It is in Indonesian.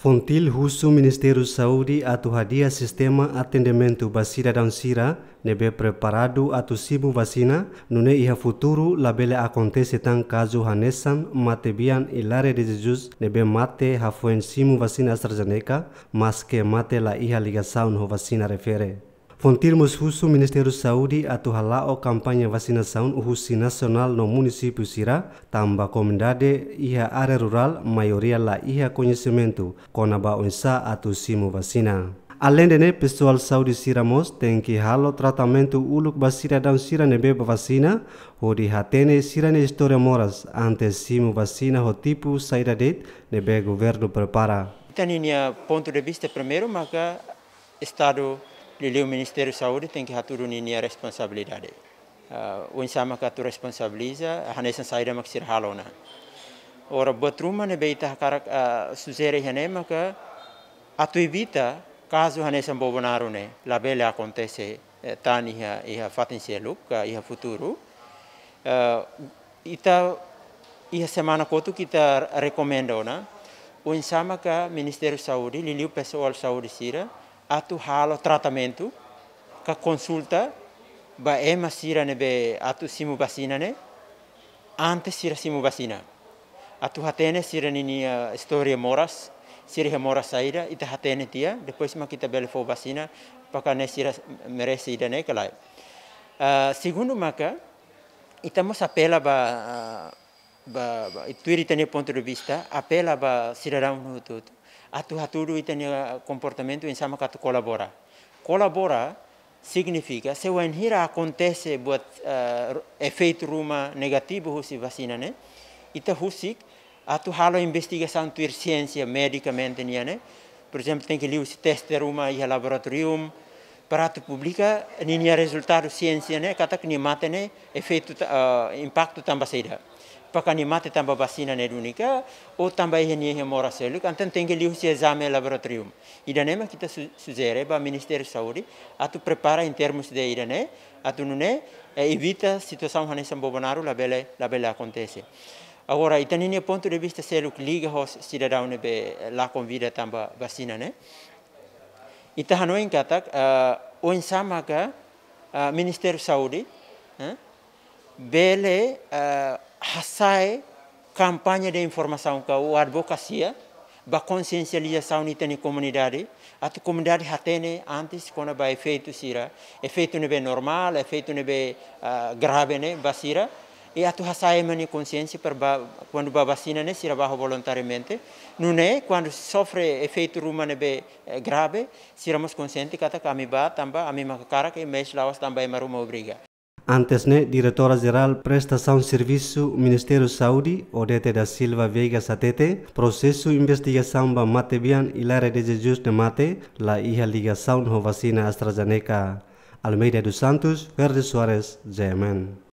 Fontil husu Ministeru Saudi atu hadiah sistema atendementu basira dan sira nebe preparadu atu simu vasina nune iha futuru labele akontese tan kazu hanesan matebian ilare dejejus nebe mate hafuen simu vasina AstraZeneca maske mate la iha ligasaun ho vasina refere. Fontirmos husu Ministério Saúde atau halao kampanye vacinação uhusi nasional no município Sira, tamba comunidade iha área rural, maioria la iha conhecimento, konaba unsa atau simu vacina. Além de pessoal saúde Siramos tem que halo tratamento uluk basira dan sira nebe vacina, di hatene sira ne história moras antes simu vacina ho tipo saída det nebe governo prepara. Taninya ponto de vista primeiro, maka Estado lili o Ministério da Saúde tem que ratur unir a responsabilidade. Uh, o insama que tu responsabiliza, a hanesan saída mak sir halona. Ora botruma ne beita karak uh, suzere hane maka atu evita caso hanesan bobonaru ne labele acontece eh, uh, tani ia iha fatin seluk uh, iha futuro. Uh, ita iha semana kotu kita recomendo ona o insama ka Ministério da Saúde lili o pessoal saúde sira atu halo tratamento ka consulta ba ema sira ne be atu simu basina ne antes sira simu basina. Atu hatene sira nini uh, storia moras sira moras saira ita hatene tia depois ma kita bele fo basina paka ne sira merece ida ne kalai. Uh, segundo maka ita mo apela ba uh, ba, ba itu iri ponto de vista apela ba sira raun tutu atu haturu itania comportamento em sama katu colabora. Colabora significa se o enhira acontece buat uh, efeito ruma negativo husi vacina né ita husik atu halo investigação tuir ciência medicamente né por exemplo tem que liu se teste ruma e laboratorium para tu publica ninia resultado ciência né kata que ni mate né efeito uh, impacto tambah saida pakani mate tamba vacina ne dunika o tamba ihe ni ihe mora selu kantan tengi liu si exame laboratorium. Idanema kita sugere ba Ministério de Saúde atu prepara em termos de idane atu nune e evita situação hanessa bobonaru la bele la bele acontece. Agora itanini ponto de vista selu liga hos cidadão ne be la convida tamba vacina ne. Ita hanoin katak uh, o insama ka uh, Ministério Saúde uh, bele hasai campanha de informação ka o advocacia ba conscientização ni tene comunidade at comunidade hatene antes kona ba efeito sira. Efeito ne be normal efeito ne be uh, ah, grave ne ba sira. E atu hasai mani consciência per ba quando ba vacina ne sira ba voluntariamente. Nun é quando sofre efeito ruma ne be eh, grave sira mos consciente kata kami ba tamba ami makara ke mes lawas tamba e maruma obriga. Antesne, Diretora-Geral Prestação Serviço Ministério Saúde, Odete da Silva Veiga Satete, processo investigação ba Matebian Ilare de Jesus de Mate, la iha ligação ho vacina AstraZeneca. Almeida dos Santos, Verde Soares, Zeman.